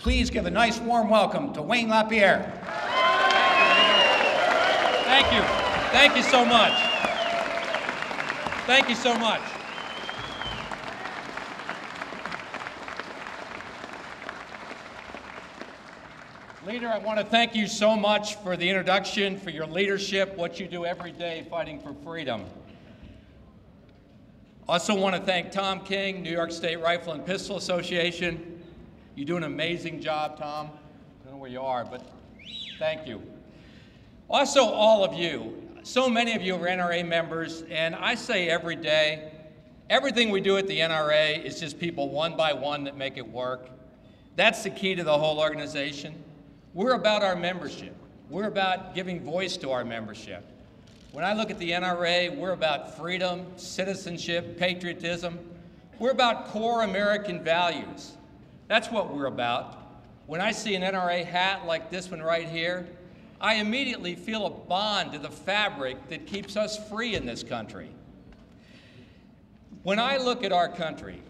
Please give a nice warm welcome to Wayne LaPierre. Thank you. Thank you so much. Thank you so much. Leader, I want to thank you so much for the introduction, for your leadership, what you do every day fighting for freedom. Also want to thank Tom King, New York State Rifle and Pistol Association. You do an amazing job, Tom. I don't know where you are, but thank you. Also, all of you. So many of you are NRA members, and I say every day, everything we do at the NRA is just people one by one that make it work. That's the key to the whole organization. We're about our membership. We're about giving voice to our membership. When I look at the NRA, we're about freedom, citizenship, patriotism. We're about core American values. That's what we're about. When I see an NRA hat like this one right here, I immediately feel a bond to the fabric that keeps us free in this country. When I look at our country,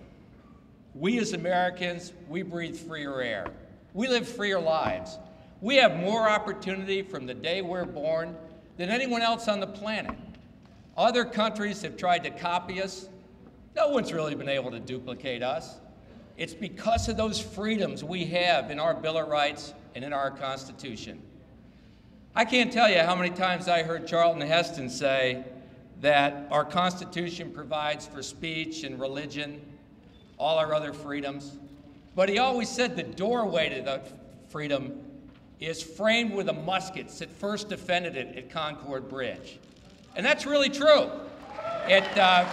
we as Americans, we breathe freer air. We live freer lives. We have more opportunity from the day we're born than anyone else on the planet. Other countries have tried to copy us. No one's really been able to duplicate us. It's because of those freedoms we have in our Bill of Rights and in our Constitution. I can't tell you how many times I heard Charlton Heston say that our Constitution provides for speech and religion, all our other freedoms. But he always said the doorway to that freedom is framed with the muskets that first defended it at Concord Bridge. And that's really true. It, uh,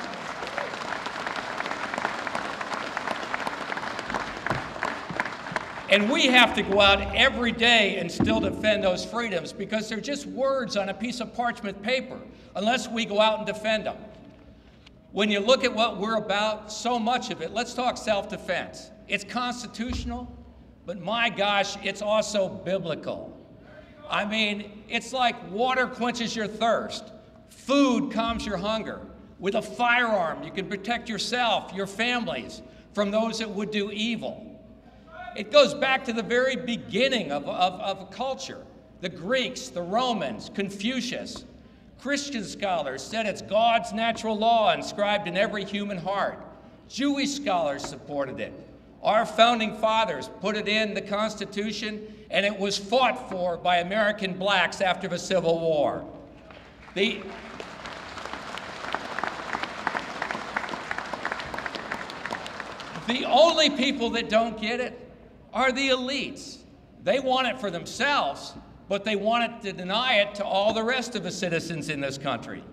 and we have to go out every day and still defend those freedoms because they're just words on a piece of parchment paper unless we go out and defend them. When you look at what we're about, so much of it, let's talk self defense. It's constitutional, but my gosh, it's also biblical. I mean, it's like water quenches your thirst, food calms your hunger. With a firearm, you can protect yourself, your families, from those that would do evil. It goes back to the very beginning of, of, of culture. The Greeks, the Romans, Confucius. Christian scholars said it's God's natural law inscribed in every human heart. Jewish scholars supported it. Our founding fathers put it in the Constitution, and it was fought for by American blacks after the Civil War. The, the only people that don't get it are the elites. They want it for themselves, but they want it to deny it to all the rest of the citizens in this country.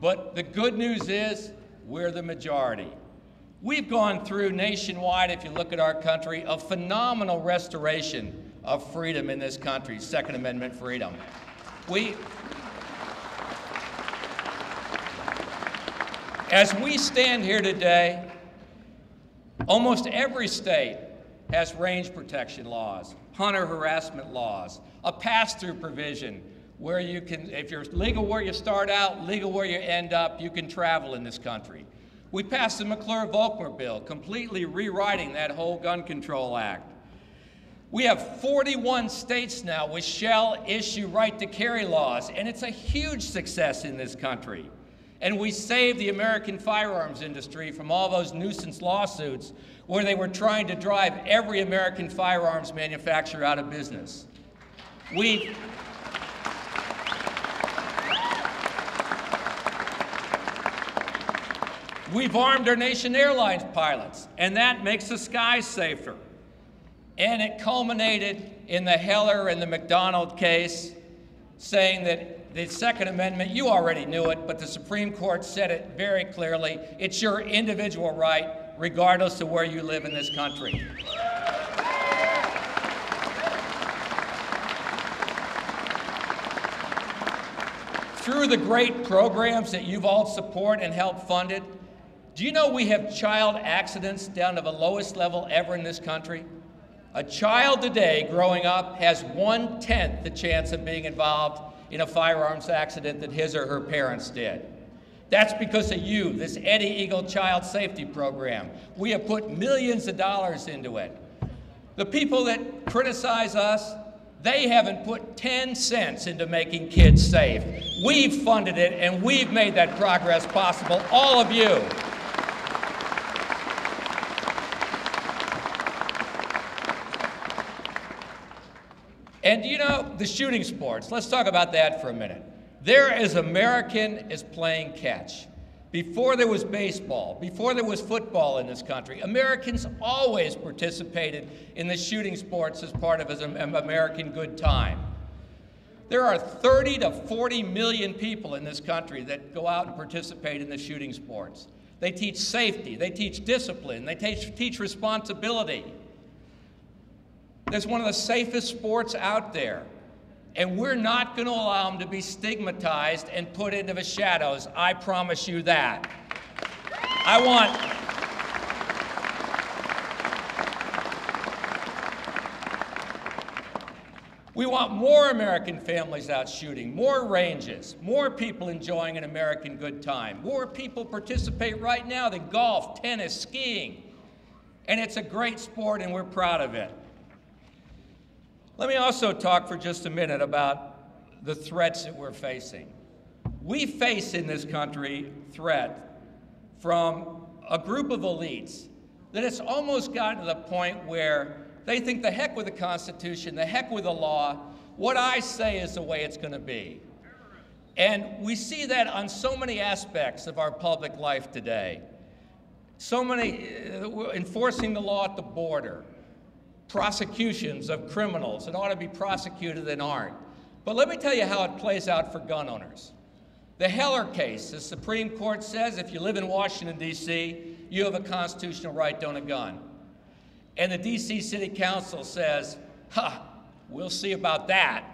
But the good news is we're the majority. We've gone through nationwide, if you look at our country, a phenomenal restoration of freedom in this country, Second Amendment freedom. We, as we stand here today, almost every state has range protection laws, hunter harassment laws, a pass-through provision where you can, if you're legal where you start out, legal where you end up, you can travel in this country. We passed the McClure-Volkmer bill, completely rewriting that whole Gun Control Act. We have 41 states now which shall issue right to carry laws, and it's a huge success in this country. And we saved the American firearms industry from all those nuisance lawsuits where they were trying to drive every American firearms manufacturer out of business. We We've armed our nation airlines pilots, and that makes the skies safer. And it culminated in the Heller and the McDonald case, saying that the Second Amendment, you already knew it, but the Supreme Court said it very clearly. It's your individual right, regardless of where you live in this country. Through the great programs that you've all supported and helped funded, do you know we have child accidents down to the lowest level ever in this country? A child today growing up has one tenth the chance of being involved in a firearms accident that his or her parents did. That's because of you, this Eddie Eagle Child Safety Program. We have put millions of dollars into it. The people that criticize us, they haven't put 10 cents into making kids safe. We've funded it and we've made that progress possible, all of you. And you know, the shooting sports, let's talk about that for a minute. They're as American is playing catch. Before there was baseball, before there was football in this country, Americans always participated in the shooting sports as part of an American good time. There are 30 to 40 million people in this country that go out and participate in the shooting sports. They teach safety, they teach discipline, they teach, teach responsibility. There's one of the safest sports out there. And we're not going to allow them to be stigmatized and put into the shadows. I promise you that. I want. We want more American families out shooting, more ranges, more people enjoying an American good time. More people participate right now than golf, tennis, skiing. And it's a great sport, and we're proud of it. Let me also talk for just a minute about the threats that we're facing. We face in this country threat from a group of elites that it's almost gotten to the point where they think the heck with the Constitution, the heck with the law, what I say is the way it's going to be. And we see that on so many aspects of our public life today. So many, uh, enforcing the law at the border, prosecutions of criminals that ought to be prosecuted and aren't. But let me tell you how it plays out for gun owners. The Heller case, the Supreme Court says if you live in Washington, D.C., you have a constitutional right to own a gun. And the D.C. City Council says, ha, we'll see about that.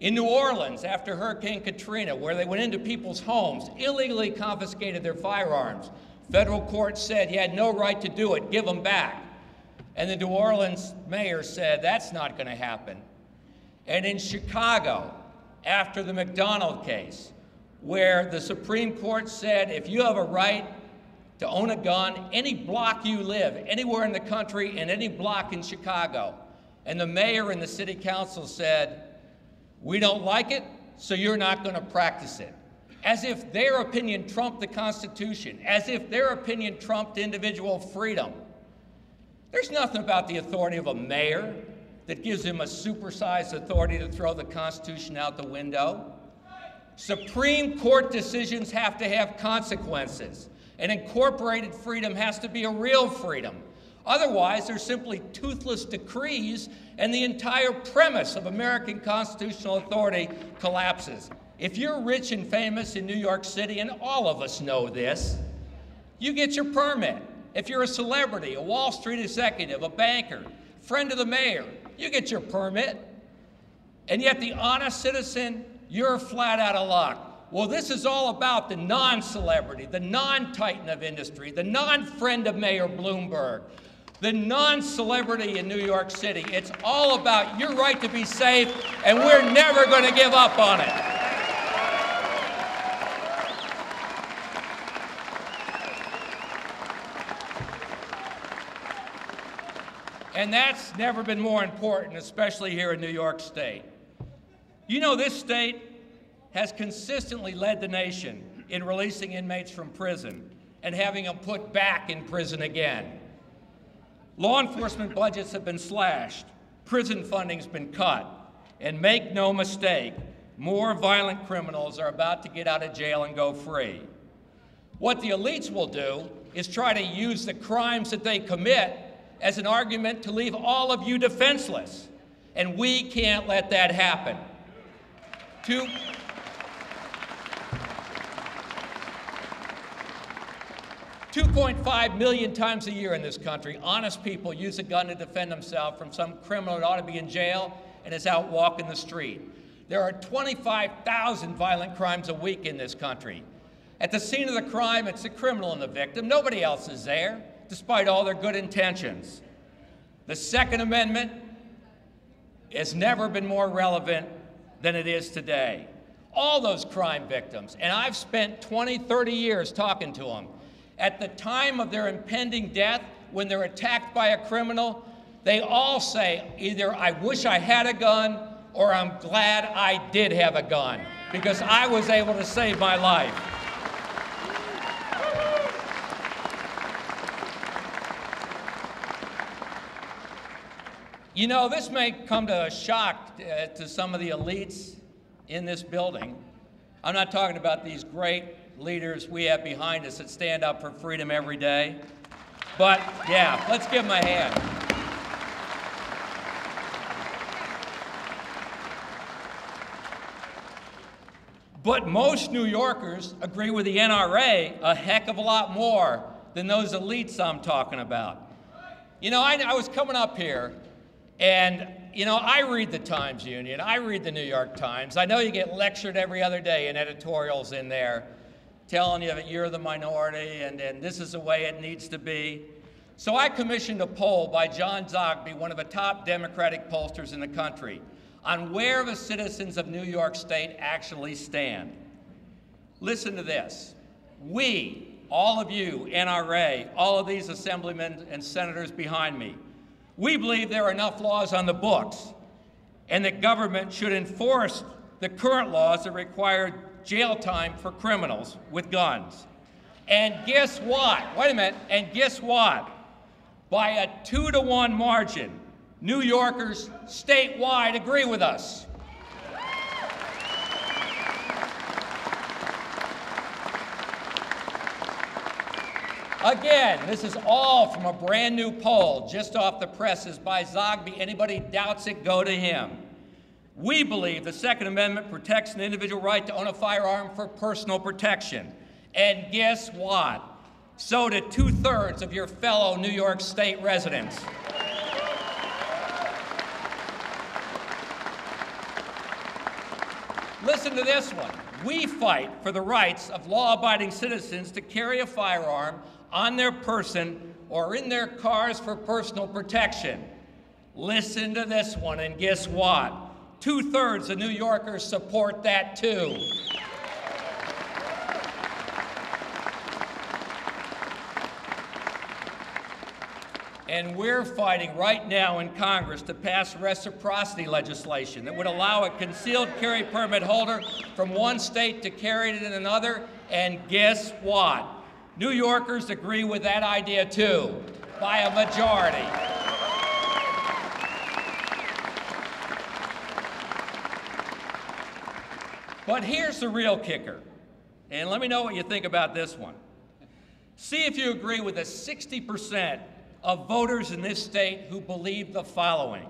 In New Orleans, after Hurricane Katrina, where they went into people's homes, illegally confiscated their firearms, federal court said you had no right to do it, give them back. And the New Orleans mayor said, that's not going to happen. And in Chicago, after the McDonald case, where the Supreme Court said if you have a right to own a gun, any block you live, anywhere in the country, in any block in Chicago, and the mayor and the city council said, we don't like it, so you're not going to practice it. As if their opinion trumped the Constitution, as if their opinion trumped individual freedom. There's nothing about the authority of a mayor that gives him a supersized authority to throw the Constitution out the window. Supreme Court decisions have to have consequences, and incorporated freedom has to be a real freedom. Otherwise, they're simply toothless decrees, and the entire premise of American constitutional authority collapses. If you're rich and famous in New York City, and all of us know this, you get your permit. If you're a celebrity, a Wall Street executive, a banker, friend of the mayor, you get your permit. And yet, the honest citizen, you're flat out of luck. Well, this is all about the non celebrity, the non titan of industry, the non friend of Mayor Bloomberg, the non celebrity in New York City. It's all about your right to be safe, and we're never going to give up on it. And that's never been more important, especially here in New York State. You know, this state has consistently led the nation in releasing inmates from prison and having them put back in prison again. Law enforcement budgets have been slashed, prison funding's been cut, and make no mistake, more violent criminals are about to get out of jail and go free. What the elites will do is try to use the crimes that they commit as an argument to leave all of you defenseless. And we can't let that happen. Two, Two point five million times a year in this country, honest people use a gun to defend themselves from some criminal that ought to be in jail and is out walking the street. There are 25,000 violent crimes a week in this country. At the scene of the crime, it's the criminal and the victim. Nobody else is there despite all their good intentions. The Second Amendment has never been more relevant than it is today. All those crime victims, and I've spent 20, 30 years talking to them, at the time of their impending death, when they're attacked by a criminal, they all say either I wish I had a gun or I'm glad I did have a gun because I was able to save my life. You know, this may come to a shock uh, to some of the elites in this building. I'm not talking about these great leaders we have behind us that stand up for freedom every day. But yeah, let's give them a hand. But most New Yorkers agree with the NRA a heck of a lot more than those elites I'm talking about. You know, I, I was coming up here and, you know, I read the Times Union, I read the New York Times. I know you get lectured every other day in editorials in there telling you that you're the minority and, and this is the way it needs to be. So I commissioned a poll by John Zogby, one of the top Democratic pollsters in the country, on where the citizens of New York State actually stand. Listen to this. We, all of you, NRA, all of these assemblymen and senators behind me, we believe there are enough laws on the books and that government should enforce the current laws that require jail time for criminals with guns. And guess what? Wait a minute. And guess what? By a two to one margin, New Yorkers statewide agree with us. Again, this is all from a brand new poll just off the presses by Zogby. Anybody doubts it, go to him. We believe the Second Amendment protects an individual right to own a firearm for personal protection. And guess what? So do two thirds of your fellow New York State residents. Listen to this one. We fight for the rights of law abiding citizens to carry a firearm on their person or in their cars for personal protection. Listen to this one, and guess what? Two thirds of New Yorkers support that too. And we're fighting right now in Congress to pass reciprocity legislation that would allow a concealed carry permit holder from one state to carry it in another. And guess what? New Yorkers agree with that idea too, by a majority. But here's the real kicker, and let me know what you think about this one. See if you agree with the 60% of voters in this state who believe the following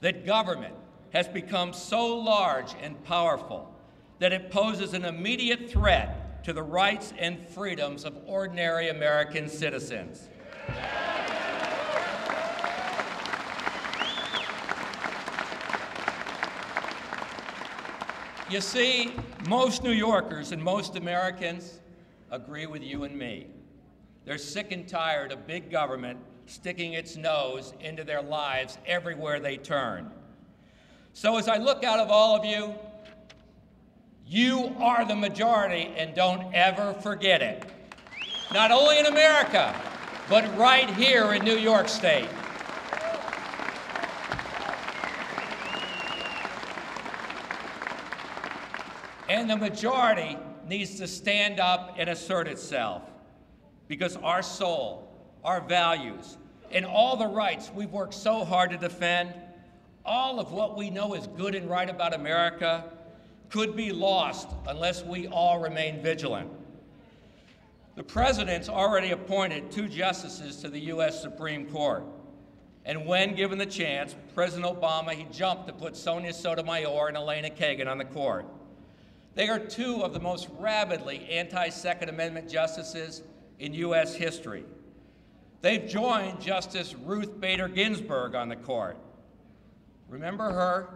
that government has become so large and powerful that it poses an immediate threat to the rights and freedoms of ordinary American citizens. You see, most New Yorkers and most Americans agree with you and me. They're sick and tired of big government sticking its nose into their lives everywhere they turn. So as I look out of all of you, you are the majority, and don't ever forget it. Not only in America, but right here in New York State. And the majority needs to stand up and assert itself because our soul, our values, and all the rights we've worked so hard to defend, all of what we know is good and right about America, could be lost unless we all remain vigilant. The president's already appointed two justices to the U.S. Supreme Court. And when given the chance, President Obama, he jumped to put Sonia Sotomayor and Elena Kagan on the court. They are two of the most rabidly anti-Second Amendment justices in U.S. history. They've joined Justice Ruth Bader Ginsburg on the court. Remember her?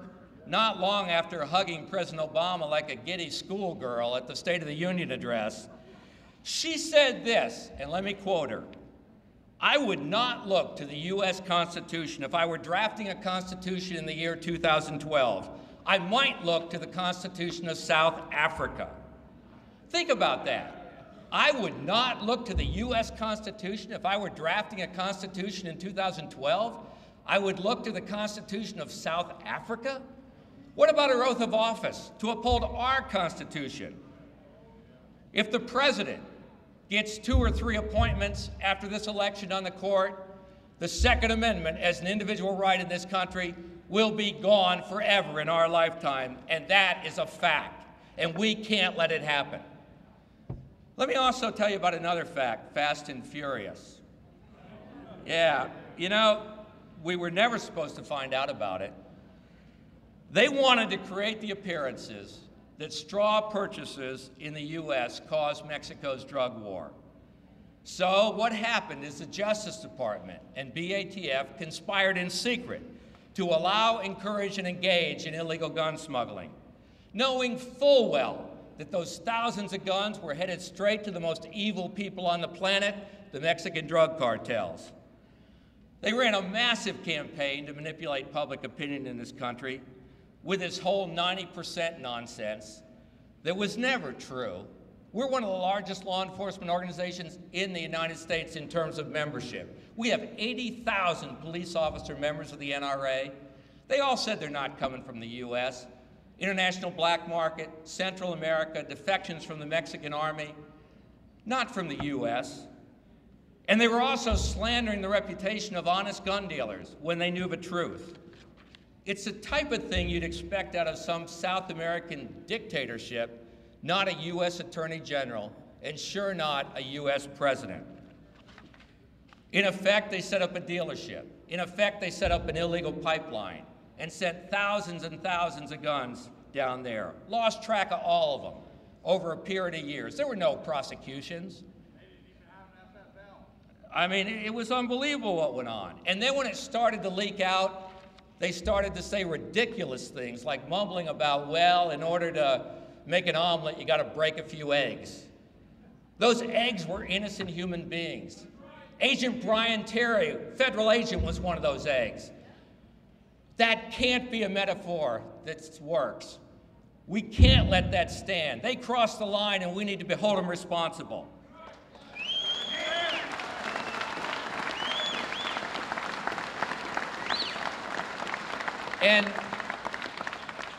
Not long after hugging President Obama like a giddy schoolgirl at the State of the Union address, she said this, and let me quote her I would not look to the U.S. Constitution if I were drafting a Constitution in the year 2012. I might look to the Constitution of South Africa. Think about that. I would not look to the U.S. Constitution if I were drafting a Constitution in 2012. I would look to the Constitution of South Africa? What about our oath of office to uphold our Constitution? If the president gets two or three appointments after this election on the court, the Second Amendment as an individual right in this country will be gone forever in our lifetime, and that is a fact, and we can't let it happen. Let me also tell you about another fact Fast and Furious. Yeah, you know, we were never supposed to find out about it. They wanted to create the appearances that straw purchases in the U.S. caused Mexico's drug war. So, what happened is the Justice Department and BATF conspired in secret to allow, encourage, and engage in illegal gun smuggling, knowing full well that those thousands of guns were headed straight to the most evil people on the planet, the Mexican drug cartels. They ran a massive campaign to manipulate public opinion in this country with this whole 90% nonsense that was never true. We're one of the largest law enforcement organizations in the United States in terms of membership. We have 80,000 police officer members of the NRA. They all said they're not coming from the U.S. International black market, Central America, defections from the Mexican army, not from the U.S. And they were also slandering the reputation of honest gun dealers when they knew the truth. It's the type of thing you'd expect out of some South American dictatorship, not a U.S. Attorney General, and sure not a U.S. President. In effect, they set up a dealership. In effect, they set up an illegal pipeline and sent thousands and thousands of guns down there. Lost track of all of them over a period of years. There were no prosecutions. I mean, it was unbelievable what went on. And then when it started to leak out, they started to say ridiculous things like mumbling about, well, in order to make an omelet, you got to break a few eggs. Those eggs were innocent human beings. Agent Brian Terry, federal agent, was one of those eggs. That can't be a metaphor that works. We can't let that stand. They crossed the line and we need to hold them responsible. And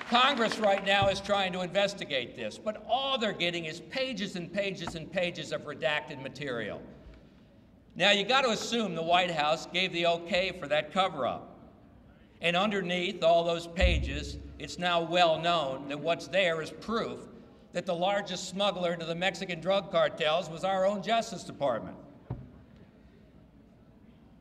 Congress right now is trying to investigate this, but all they're getting is pages and pages and pages of redacted material. Now, you got to assume the White House gave the okay for that cover up. And underneath all those pages, it's now well known that what's there is proof that the largest smuggler to the Mexican drug cartels was our own Justice Department.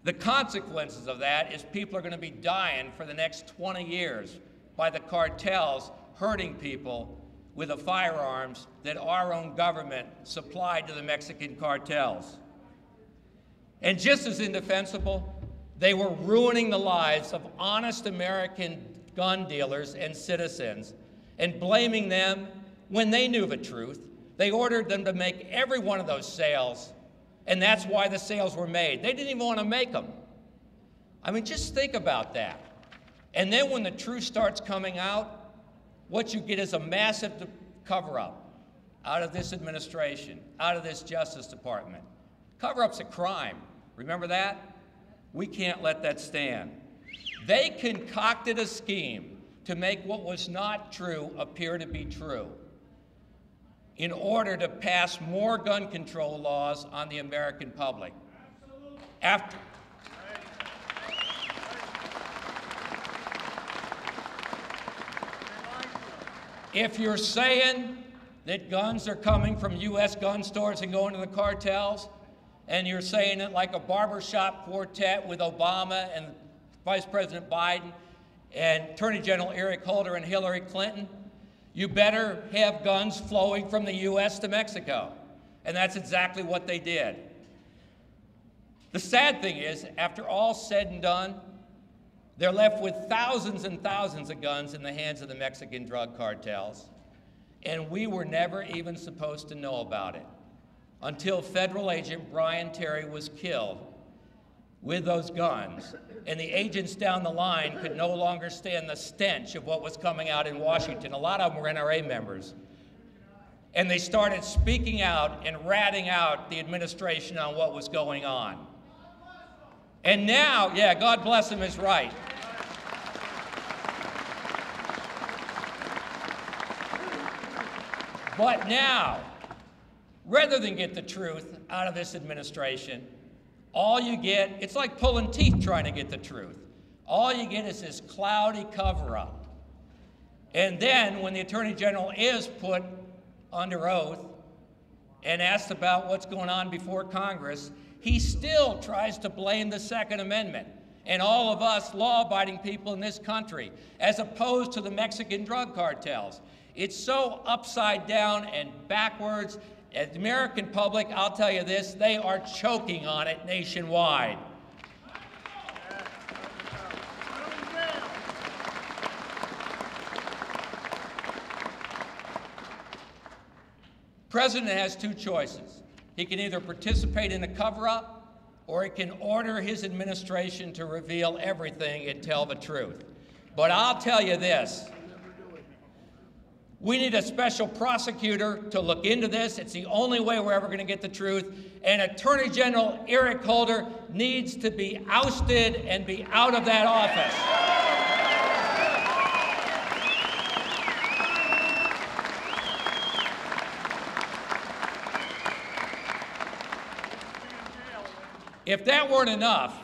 The consequences of that is people are going to be dying for the next 20 years by the cartels hurting people with the firearms that our own government supplied to the Mexican cartels. And just as indefensible, they were ruining the lives of honest American gun dealers and citizens and blaming them when they knew the truth. They ordered them to make every one of those sales and that's why the sales were made. They didn't even want to make them. I mean, just think about that. And then when the truth starts coming out, what you get is a massive cover up out of this administration, out of this Justice Department. Cover up's a crime. Remember that? We can't let that stand. They concocted a scheme to make what was not true appear to be true in order to pass more gun control laws on the American public. After, if you're saying that guns are coming from U.S. gun stores and going to the cartels, and you're saying it like a barbershop quartet with Obama and Vice President Biden and Attorney General Eric Holder and Hillary Clinton, you better have guns flowing from the U.S. to Mexico. And that's exactly what they did. The sad thing is, after all said and done, they're left with thousands and thousands of guns in the hands of the Mexican drug cartels. And we were never even supposed to know about it until federal agent Brian Terry was killed with those guns, and the agents down the line could no longer stand the stench of what was coming out in Washington. A lot of them were NRA members. And they started speaking out and ratting out the administration on what was going on. And now, yeah, God bless him is right. But now, rather than get the truth out of this administration, all you get, it's like pulling teeth trying to get the truth. All you get is this cloudy cover up. And then, when the Attorney General is put under oath and asked about what's going on before Congress, he still tries to blame the Second Amendment and all of us law abiding people in this country, as opposed to the Mexican drug cartels. It's so upside down and backwards. The American public, I'll tell you this, they are choking on it nationwide. President has two choices. He can either participate in a cover-up or he can order his administration to reveal everything and tell the truth. But I'll tell you this, we need a special prosecutor to look into this. It's the only way we're ever going to get the truth. And Attorney General Eric Holder needs to be ousted and be out of that office. If that weren't enough,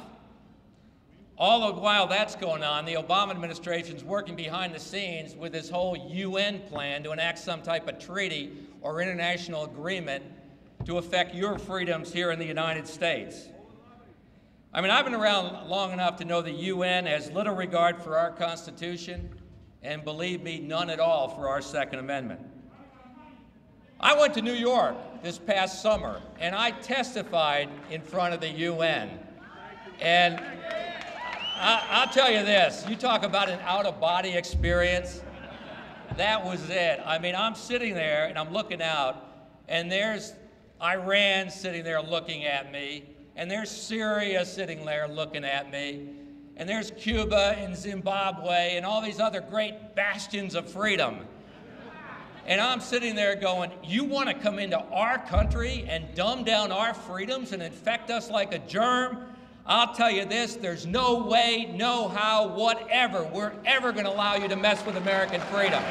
all the while that's going on, the Obama administration's working behind the scenes with this whole UN plan to enact some type of treaty or international agreement to affect your freedoms here in the United States. I mean, I've been around long enough to know the UN has little regard for our Constitution, and believe me, none at all for our Second Amendment. I went to New York this past summer, and I testified in front of the UN. And I, will tell you this you talk about an out of body experience. That was it. I mean, I'm sitting there and I'm looking out, and there's Iran sitting there looking at me, and there's Syria sitting there looking at me, and there's Cuba and Zimbabwe and all these other great bastions of freedom. And I'm sitting there going, You want to come into our country and dumb down our freedoms and infect us like a germ? I'll tell you this there's no way, no how, whatever, we're ever going to allow you to mess with American freedom.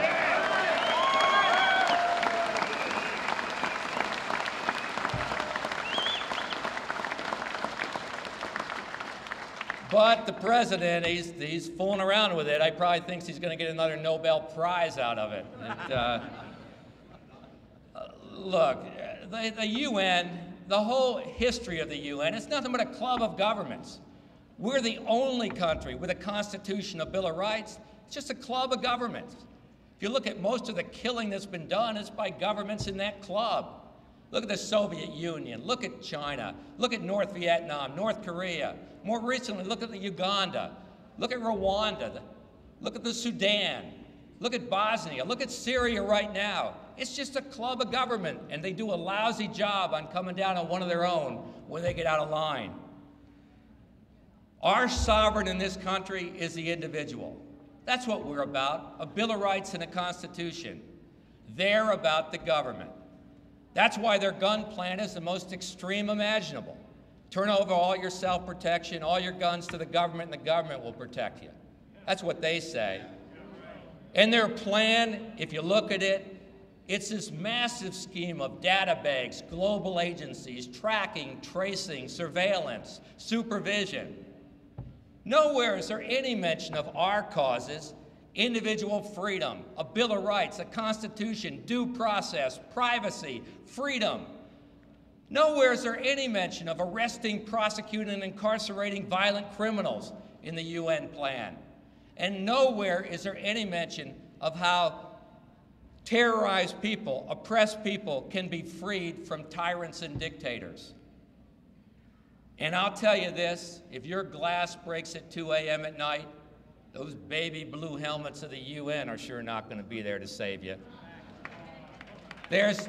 But the president, he's, he's fooling around with it. I probably thinks he's going to get another Nobel Prize out of it. it uh, look, the, the UN the whole history of the UN, it's nothing but a club of governments. We're the only country with a constitution, a Bill of Rights. It's just a club of governments. If you look at most of the killing that's been done, it's by governments in that club. Look at the Soviet Union. Look at China. Look at North Vietnam, North Korea. More recently, look at the Uganda. Look at Rwanda. Look at the Sudan. Look at Bosnia. Look at Syria right now. It's just a club of government, and they do a lousy job on coming down on one of their own when they get out of line. Our sovereign in this country is the individual. That's what we're about a Bill of Rights and a Constitution. They're about the government. That's why their gun plan is the most extreme imaginable. Turn over all your self protection, all your guns to the government, and the government will protect you. That's what they say. And their plan, if you look at it, it's this massive scheme of data banks, global agencies, tracking, tracing, surveillance, supervision. Nowhere is there any mention of our causes individual freedom, a Bill of Rights, a Constitution, due process, privacy, freedom. Nowhere is there any mention of arresting, prosecuting, and incarcerating violent criminals in the UN plan. And nowhere is there any mention of how terrorized people, oppressed people can be freed from tyrants and dictators. And I'll tell you this if your glass breaks at 2 a.m. at night, those baby blue helmets of the UN are sure not going to be there to save you. There's,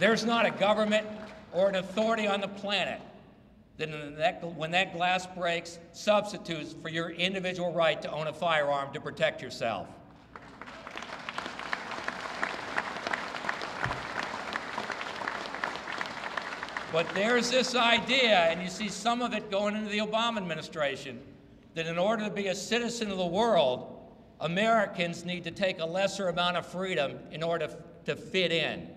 there's not a government or an authority on the planet that, when that glass breaks substitutes for your individual right to own a firearm to protect yourself. But there's this idea, and you see some of it going into the Obama administration, that in order to be a citizen of the world, Americans need to take a lesser amount of freedom in order to fit in.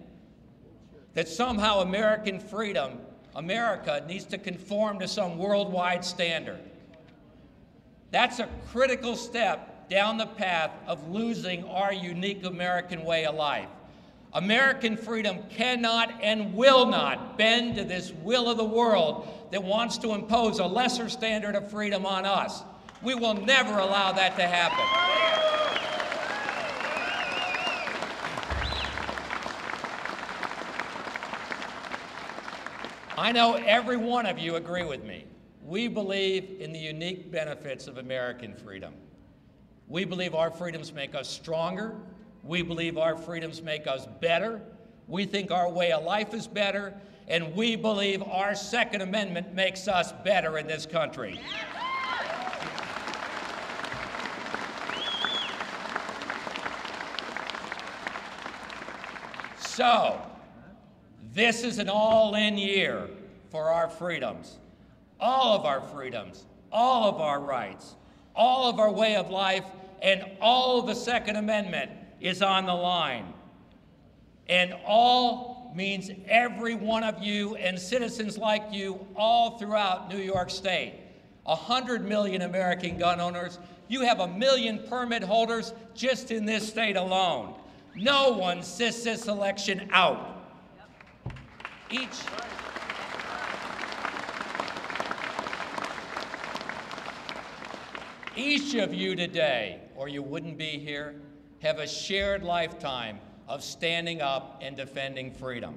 That somehow American freedom, America, needs to conform to some worldwide standard. That's a critical step down the path of losing our unique American way of life. American freedom cannot and will not bend to this will of the world that wants to impose a lesser standard of freedom on us. We will never allow that to happen. I know every one of you agree with me. We believe in the unique benefits of American freedom. We believe our freedoms make us stronger, we believe our freedoms make us better. We think our way of life is better. And we believe our Second Amendment makes us better in this country. So, this is an all in year for our freedoms. All of our freedoms, all of our rights, all of our way of life, and all of the Second Amendment is on the line. And all means every one of you and citizens like you all throughout New York State. A hundred million American gun owners. You have a million permit holders just in this state alone. No one sits this election out. Each. Each of you today, or you wouldn't be here, have a shared lifetime of standing up and defending freedom.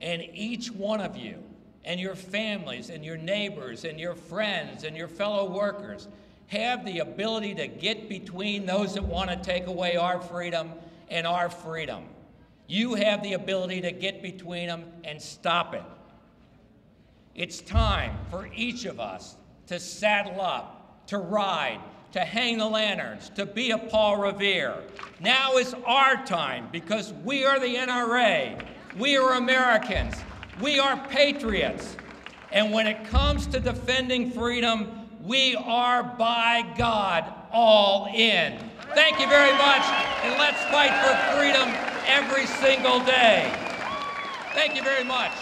And each one of you, and your families, and your neighbors, and your friends, and your fellow workers, have the ability to get between those that want to take away our freedom and our freedom. You have the ability to get between them and stop it. It's time for each of us to saddle up, to ride, to hang the lanterns, to be a Paul Revere. Now is our time because we are the NRA. We are Americans. We are patriots. And when it comes to defending freedom, we are by God all in. Thank you very much, and let's fight for freedom every single day. Thank you very much.